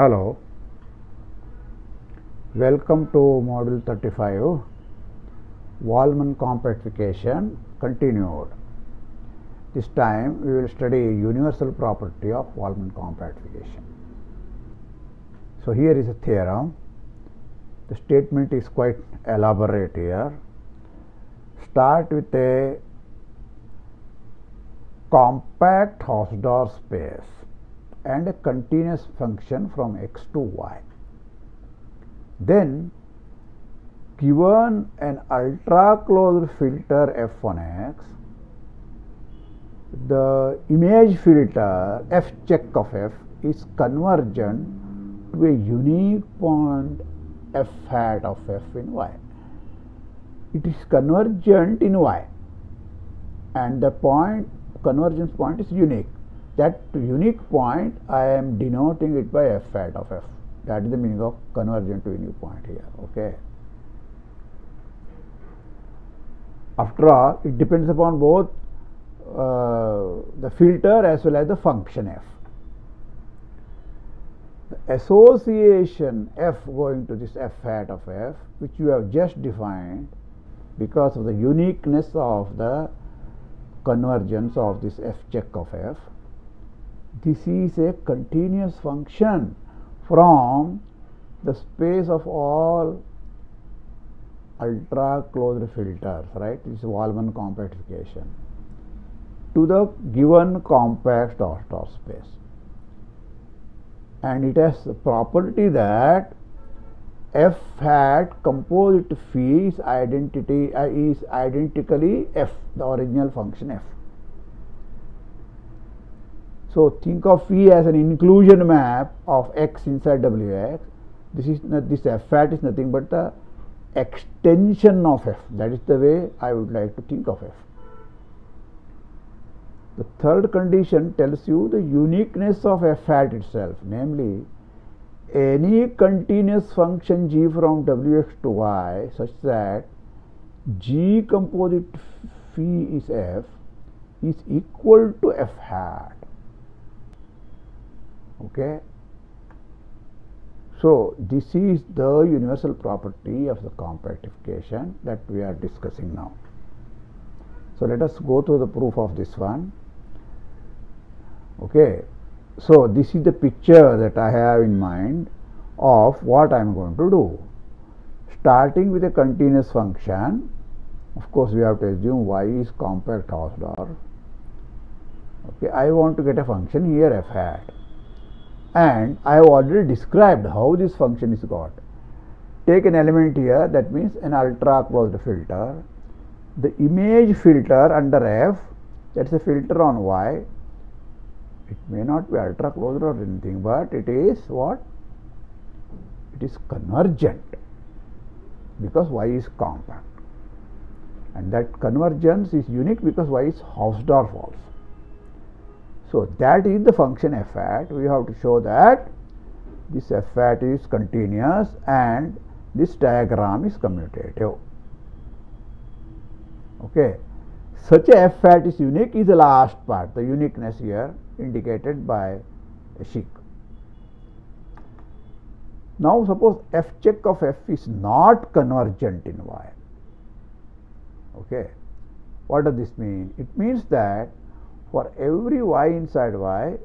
Hello, welcome to module 35 Wallman compactification continued. This time we will study universal property of Wallman compactification. So here is a theorem. The statement is quite elaborate here. Start with a compact Hausdorff space and a continuous function from x to y. Then given an ultra closed filter f1x, the image filter f check of f is convergent to a unique point f hat of f in y. It is convergent in y and the point convergence point is unique. That unique point I am denoting it by f hat of f. That is the meaning of convergent to a point here. Okay. After all, it depends upon both uh, the filter as well as the function f. The association f going to this f hat of f, which you have just defined because of the uniqueness of the convergence of this f check of f. This is a continuous function from the space of all ultra closed filters, right? This is Wallman compactification to the given compact Hausdorff space. And it has the property that f hat composite phi is identity uh, is identically f, the original function f. So think of phi as an inclusion map of x inside wx. This is not, this f hat is nothing but the extension of f. That is the way I would like to think of f. The third condition tells you the uniqueness of f hat itself, namely any continuous function g from wx to y such that g composite phi is f is equal to f hat. Okay. So, this is the universal property of the compactification that we are discussing now. So, let us go through the proof of this one. Okay. So, this is the picture that I have in mind of what I am going to do. Starting with a continuous function, of course, we have to assume y is compact Hausdorff. Okay, I want to get a function here f hat and I have already described how this function is got. Take an element here that means an ultra closed filter. The image filter under f that is a filter on y. It may not be ultra closed or anything, but it is what? It is convergent because y is compact. And that convergence is unique because y is Hausdorff also. So, that is the function f hat. We have to show that this f hat is continuous and this diagram is commutative. Okay. Such a f hat is unique is the last part, the uniqueness here indicated by a sheik. Now, suppose f check of f is not convergent in y. Okay. What does this mean? It means that for every y inside y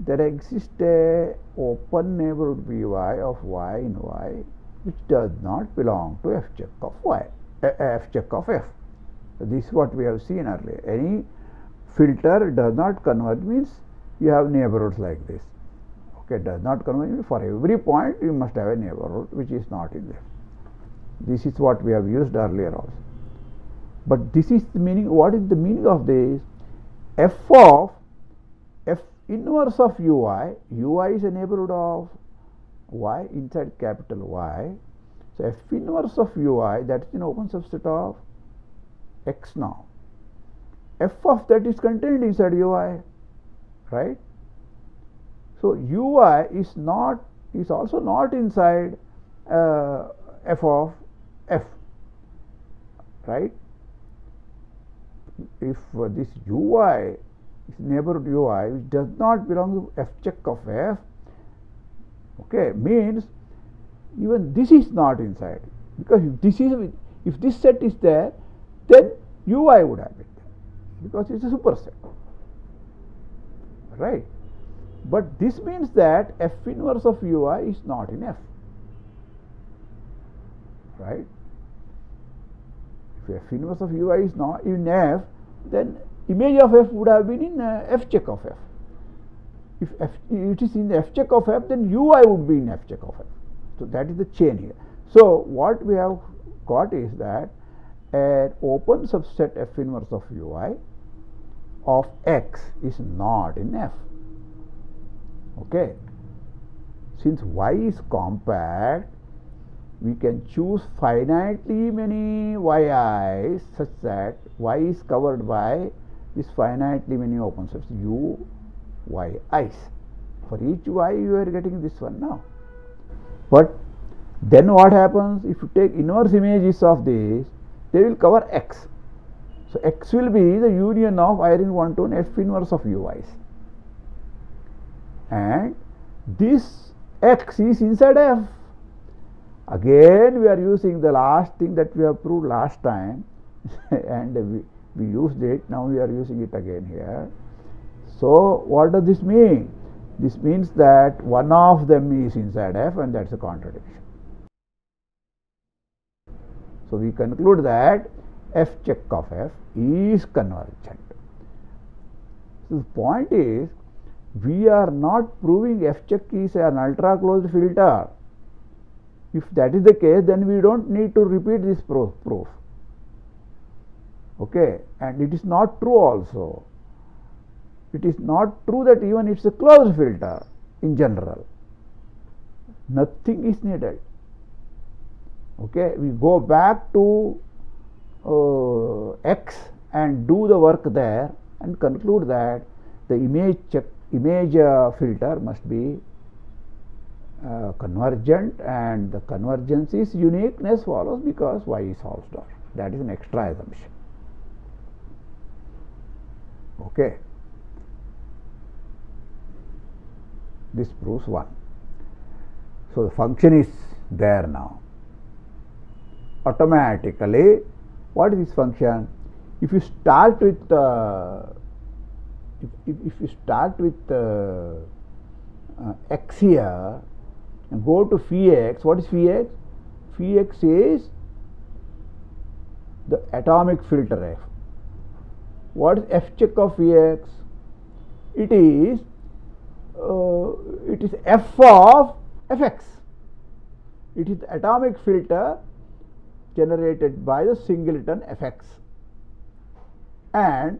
there exists a open neighborhood Vy of y in y which does not belong to f check of y f check of f. This is what we have seen earlier. Any filter does not converge means you have neighborhoods like this. Okay, does not converge for every point you must have a neighborhood which is not in there. This is what we have used earlier also. But this is the meaning. What is the meaning of this? F of f inverse of ui, ui is a neighborhood of y inside capital Y. So, f inverse of ui that is an open subset of x now. f of that is contained inside ui, right. So, ui is not is also not inside uh, f of f, right if uh, this ui is neighborhood ui which does not belong to f check of f Okay, means even this is not inside because if this is if this set is there, then ui would have there because it's a superset, right? But this means that f inverse of ui is not in f, right? If f inverse of ui is not in f, then image of f would have been in uh, f check of f. If f, it is in f check of f, then ui would be in f check of f. So that is the chain here. So what we have got is that an open subset f inverse of ui of x is not in f. Okay. Since y is compact, we can choose finitely many yi's such that y is covered by this finitely many open sets u y i's. For each y you are getting this one now. But then what happens if you take inverse images of this they will cover x. So x will be the union of iron 1 to f inverse of ui's and this x is inside f Again we are using the last thing that we have proved last time and we, we used it, now we are using it again here. So what does this mean? This means that one of them is inside f and that is a contradiction. So we conclude that f check of f is convergent. So the point is we are not proving f check is an ultra closed filter if that is the case, then we don't need to repeat this proof. Okay, and it is not true also. It is not true that even it's a closed filter in general. Nothing is needed. Okay, we go back to uh, X and do the work there and conclude that the image check, image uh, filter must be uh, convergent and the convergence is uniqueness follows because y is Hausdorff. That is an extra assumption. Okay. This proves one. So, the function is there now. Automatically, what is this function? If you start with uh, if, if, if, you start with uh, uh, x here and go to phi x. What is phi x? Phi x is the atomic filter f. What is f check of phi x? It is uh, it is f of fx. It is the atomic filter generated by the singleton fx and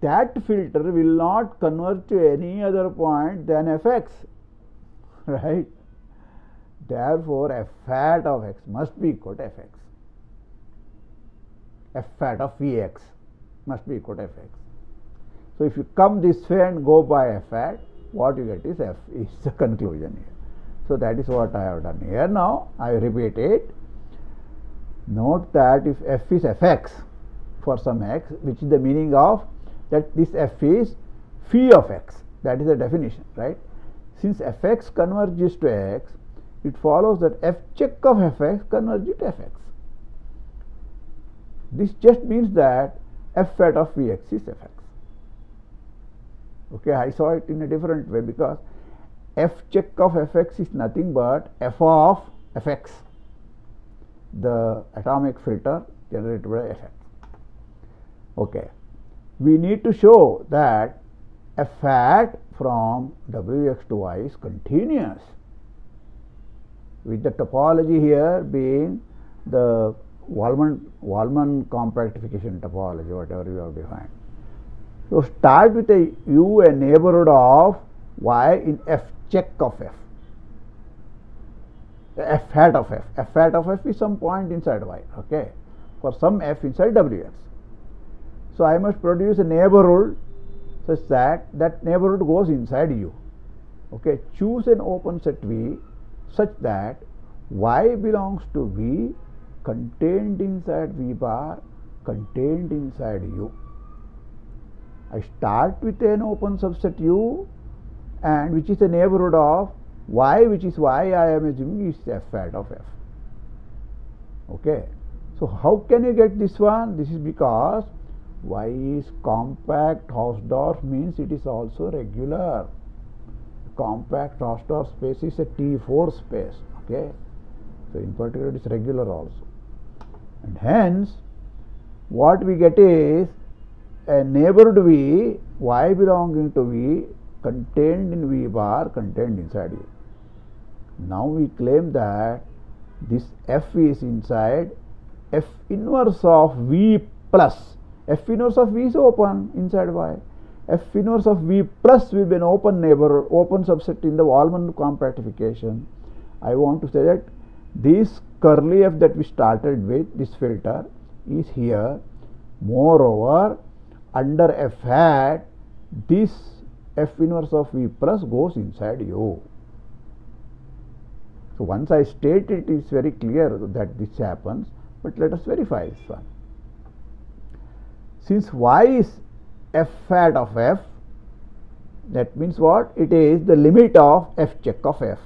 that filter will not converge to any other point than fx right Therefore, f hat of x must be equal to f x. f hat of v x must be equal to f x. So, if you come this way and go by f hat, what you get is f is the conclusion here. So, that is what I have done here. Now, I repeat it. Note that if f is f x for some x, which is the meaning of that this f is phi of x, that is the definition, right? Since f x converges to x, it follows that f check of fx converges to fx. This just means that f hat of vx is fx. Okay, I saw it in a different way because f check of fx is nothing but f of fx, the atomic filter generated by fx. Okay, we need to show that f hat from wx to y is continuous with the topology here being the Wallman, Wallman compactification topology, whatever you have defined. So, start with a u, a neighborhood of y in f check of f, f hat of f. f hat of f is some point inside y, okay, for some f inside wx. So, I must produce a neighborhood such that that neighborhood goes inside u. Okay, choose an open set V such that y belongs to V contained inside V bar contained inside U. I start with an open subset U and which is the neighborhood of y which is y I am assuming is f hat of f. Okay. So how can you get this one? This is because y is compact Hausdorff means it is also regular. Compact Hausdorff space is a T4 space. Okay. So in particular it is regular also. And hence what we get is a neighborhood V, y belonging to V contained in V bar contained inside U. Now we claim that this F is inside F inverse of V plus. F inverse of V is open inside Y. F inverse of V plus will be an open neighbor, open subset in the Wallman compactification. I want to say that this curly F that we started with, this filter, is here. Moreover, under F hat, this F inverse of V plus goes inside U. So once I state it, it is very clear that this happens, but let us verify this one. Since y is f hat of f, that means what? It is the limit of f check of f,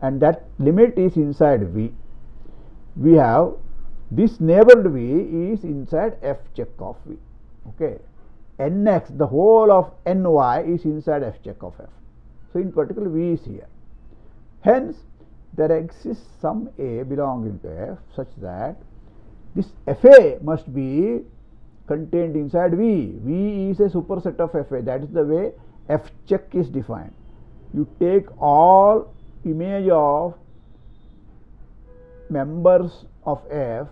and that limit is inside v. We have this neighborhood v is inside f check of v. Okay, nx, the whole of ny is inside f check of f. So in particular, v is here. Hence, there exists some A belonging to F such that this FA must be contained inside V. V is a superset of FA. That is the way F check is defined. You take all image of members of F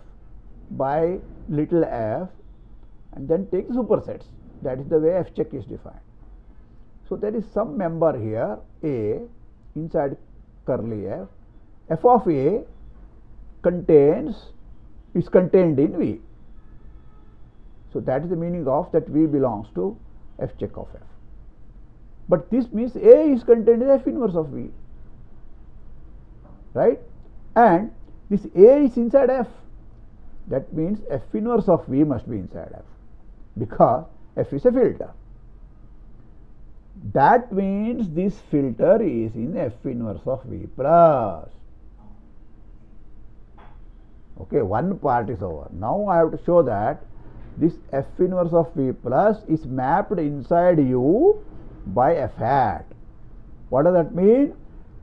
by little f and then take supersets. That is the way F check is defined. So there is some member here A inside curly F f of a contains is contained in V. So that is the meaning of that V belongs to f check of f. But this means A is contained in f inverse of V, right? And this A is inside f. That means f inverse of V must be inside f because f is a filter. That means this filter is in f inverse of V plus. Okay, one part is over. Now I have to show that this f inverse of V plus is mapped inside U by f hat. What does that mean?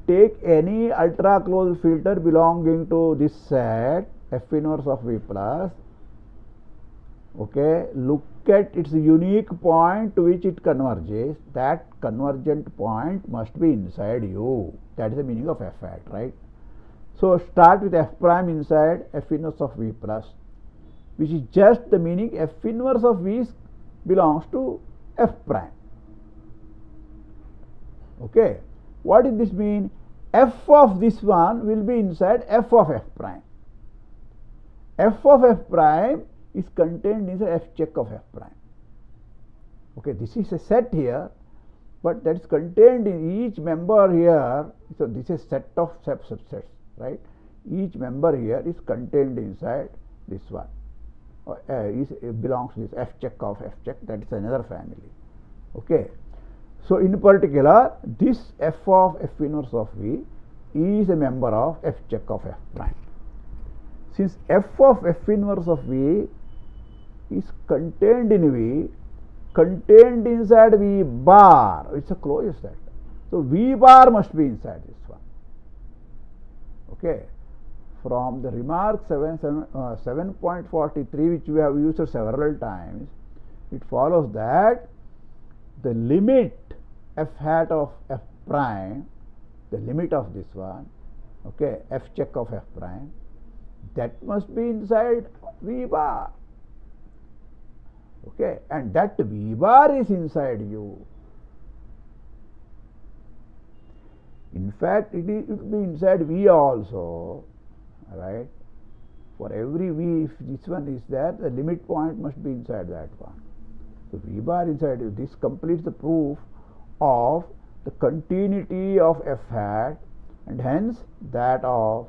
Take any ultra closed filter belonging to this set f inverse of V plus. Okay, look at its unique point to which it converges. That convergent point must be inside U. That is the meaning of f hat, right? So start with f prime inside f inverse of v plus, which is just the meaning f inverse of v belongs to f prime. Okay, what does this mean? f of this one will be inside f of f prime. f of f prime is contained inside f check of f prime. Okay, this is a set here, but that is contained in each member here. So this is a set of subsets right each member here is contained inside this one Uh, is belongs to this f check of f check that is another family. Okay. So in particular this f of f inverse of v is a member of f check of f prime. Since f of f inverse of v is contained in v contained inside v bar it's a closed set. So v bar must be inside this one. Okay from the remark 7, 7, uh, 7.43 which we have used several times it follows that the limit f hat of f prime the limit of this one okay f check of f prime that must be inside v bar okay and that v bar is inside u. In fact, it, is, it will be inside V also, right? For every V, if this one is there, the limit point must be inside that one. So V bar inside, this completes the proof of the continuity of F hat and hence that of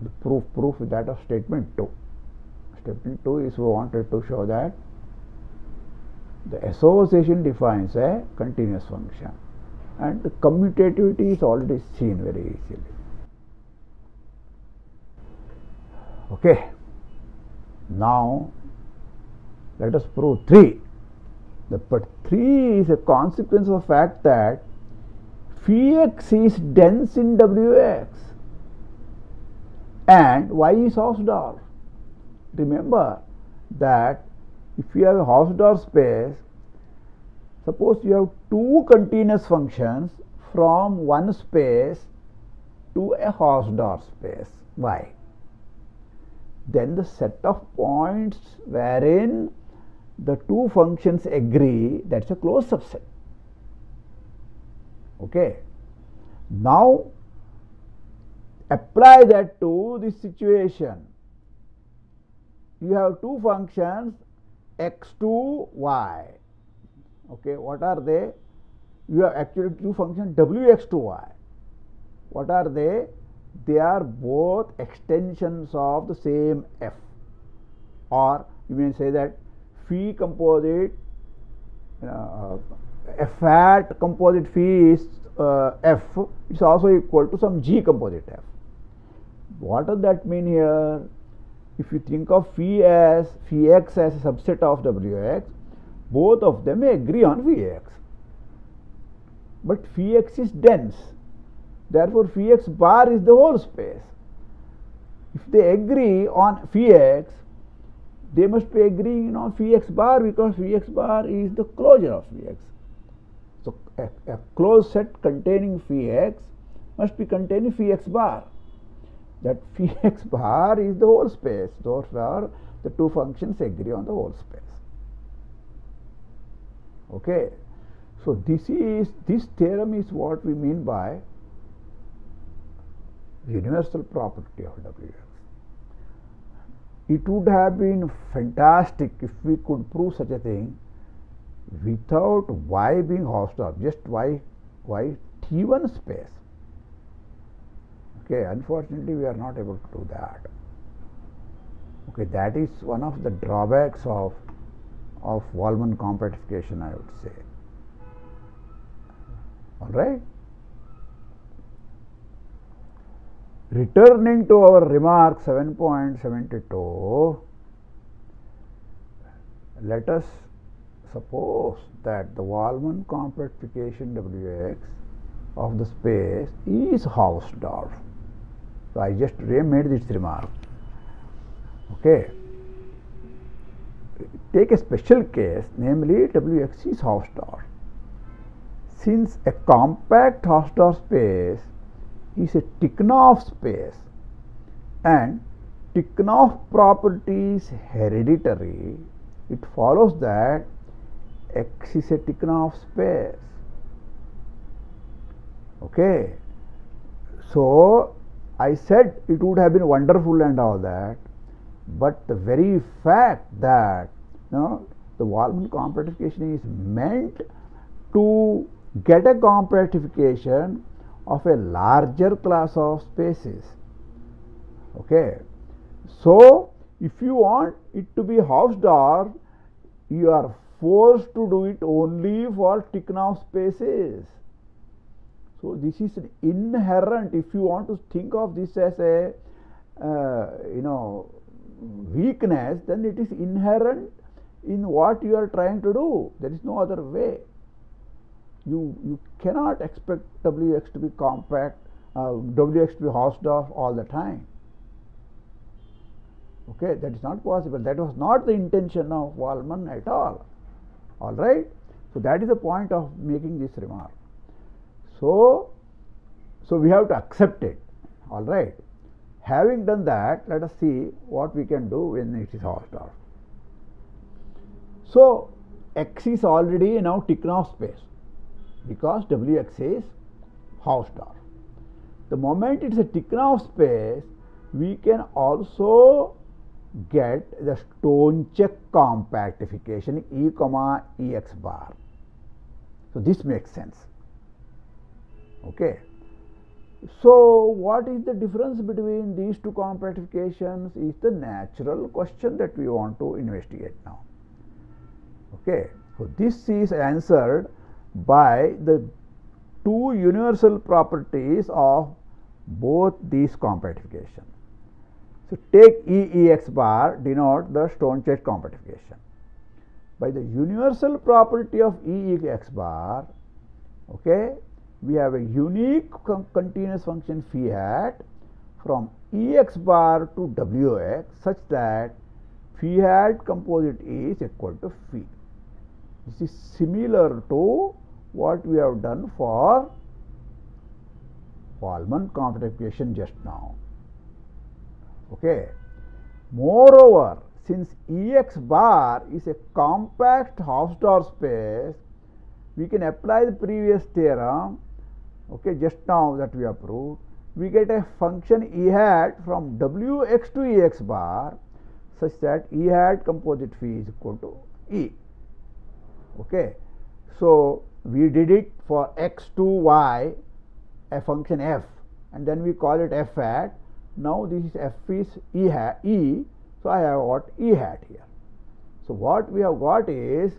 the proof proof that of statement 2. Statement 2 is we wanted to show that the association defines a continuous function. and the commutativity is already seen very easily. Okay. Now let us prove 3. The, but 3 is a consequence of the fact that phi x is dense in Wx and y is Hausdorff. Remember that if you have a Hausdorff space, suppose you have two continuous functions from one space to a Hausdorff space y then the set of points wherein the two functions agree that's a closed subset. Okay. Now apply that to this situation. You have two functions x2 y. Okay what are they? You have actually two functions wx2 y. What are they they are both extensions of the same f. Or you may say that phi composite uh, f hat composite phi is uh, f is also equal to some g composite f. What does that mean here? If you think of phi as phi x as a subset of wx both of them agree on phi x. But phi x is dense Therefore, phi x bar is the whole space. If they agree on phi x, they must be agreeing on phi x bar because phi x bar is the closure of phi x. So, a, a closed set containing phi x must be containing phi x bar. That phi x bar is the whole space. Therefore, the two functions agree on the whole space. Okay. So, this is this theorem is what we mean by universal property of Wx. It would have been fantastic if we could prove such a thing without y being Hausdorff, just y, y T1 space. Okay, unfortunately, we are not able to do that. Okay, that is one of the drawbacks of of Wallman compactification, I would say. All right. Returning to our remark 7.72, let us suppose that the Wallman compactification Wx of the space is Hausdorff. So, I just made this remark. Okay. Take a special case, namely Wx is Hausdorff. Since a compact Hausdorff space is a Tikhonov space and Tikhonov property is hereditary, it follows that X is a Tikhonov space. Okay. So, I said it would have been wonderful and all that, but the very fact that you know, the Wallman compactification is meant to get a compactification of a larger class of spaces. Okay. So, if you want it to be Hausdorff, you are forced to do it only for Tikhonov spaces. So, this is an inherent if you want to think of this as a uh, you know weakness then it is inherent in what you are trying to do there is no other way you, you cannot expect Wx to be compact, uh, Wx to be Hausdorff all the time. Okay, that is not possible. That was not the intention of Wallman at all. All right. So that is the point of making this remark. So, so we have to accept it. All right. Having done that, let us see what we can do when it is Hausdorff. So, X is already now Tikhonov space because Wx is Hausdorff. The moment it is a Tikhonov space, we can also get the Stone-Čech compactification E comma Ex bar. So, this makes sense. Okay. So, what is the difference between these two compactifications is the natural question that we want to investigate now. Okay. So, this is answered by the two universal properties of both these compactification. So, take E Ex bar denote the Stone-Čech compactification. By the universal property of E Ex bar, okay, we have a unique continuous function phi hat from Ex bar to Wx such that phi hat composite is equal to phi. This is similar to what we have done for Wallman compactification just now. Okay. Moreover, since Ex bar is a compact Hausdorff space, we can apply the previous theorem okay, just now that we have proved. We get a function E hat from Wx to Ex bar such that E hat composite phi is equal to E. Okay. So, we did it for x to y a function f and then we call it f hat. Now, this is f is E hat E. So, I have got E hat here. So, what we have got is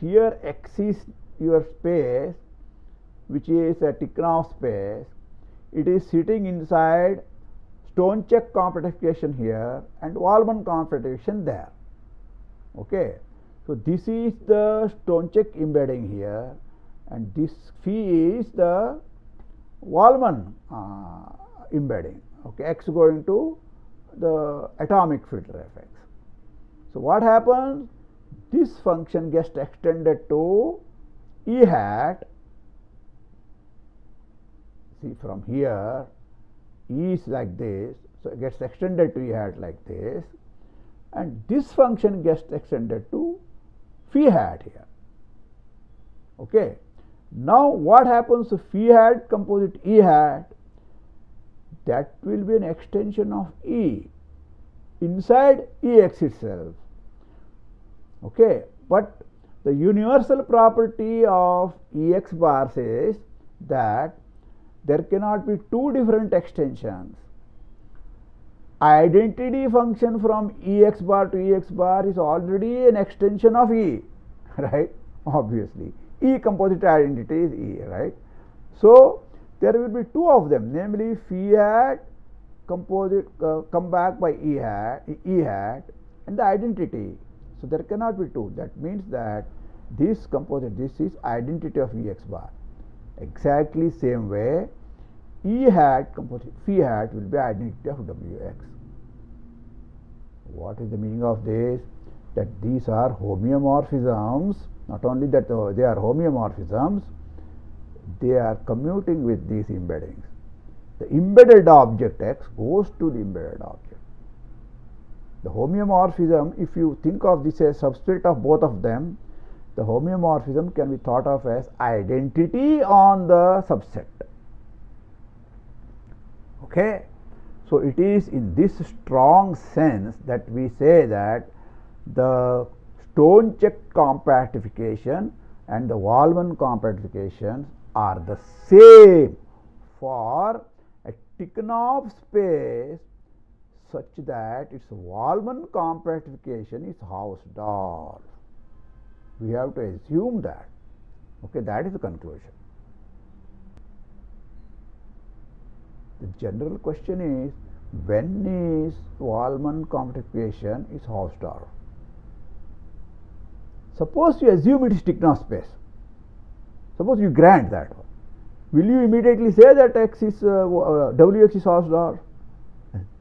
here x is your space which is a Tikhonov space. It is sitting inside Stone-Čech compactification here and Wallman compactification there. Okay. So, this is the Stone-Čech embedding here and this phi is the Wallman uh, embedding. Okay. X going to the atomic filter effects. So, what happens? This function gets extended to E hat. See from here E is like this. So, it gets extended to E hat like this and this function gets extended to phi hat here. Okay. Now, what happens to phi hat composite E hat? That will be an extension of E inside Ex itself. Okay. But the universal property of Ex bar says that there cannot be two different extensions. Identity function from Ex bar to Ex bar is already an extension of E, right? Obviously, E composite identity is E, right? So, there will be two of them, namely phi hat composite uh, come back by E hat, E hat and the identity. So, there cannot be two. That means that this composite, this is identity of Ex bar. Exactly same way E hat composite phi hat will be identity of Wx. What is the meaning of this? That these are homeomorphisms, not only that uh, they are homeomorphisms, they are commuting with these embeddings. The embedded object x goes to the embedded object. The homeomorphism, if you think of this as substrate of both of them, the homeomorphism can be thought of as identity on the subset. Okay. So, it is in this strong sense that we say that the Stone-Čech compactification and the Wallman compactification are the same for a Tikhonov space such that its Wallman compactification is Hausdorff. We have to assume that. Okay, that is the conclusion. The general question is when is Wallman compactification is Hausdorff? Suppose you assume it is Tikhonov space. Suppose you grant that. Will you immediately say that x is uh, uh, Wx is Hausdorff?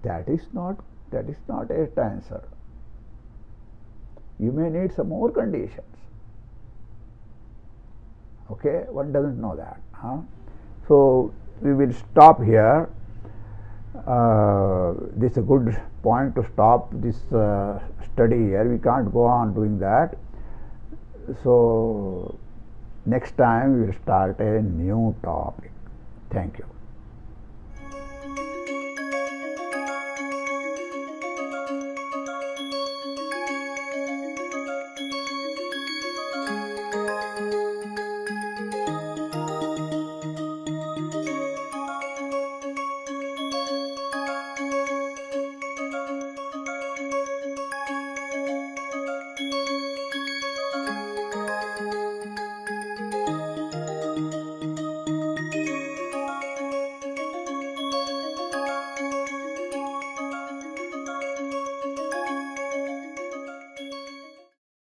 That is not that is not a answer. You may need some more conditions. Okay, one doesn't know that. Huh? So we will stop here. Uh, this is a good point to stop this uh, study here. We can't go on doing that. So, next time we will start a new topic. Thank you.